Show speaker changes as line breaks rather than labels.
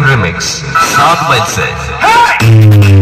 Remix, South by Say. Hey!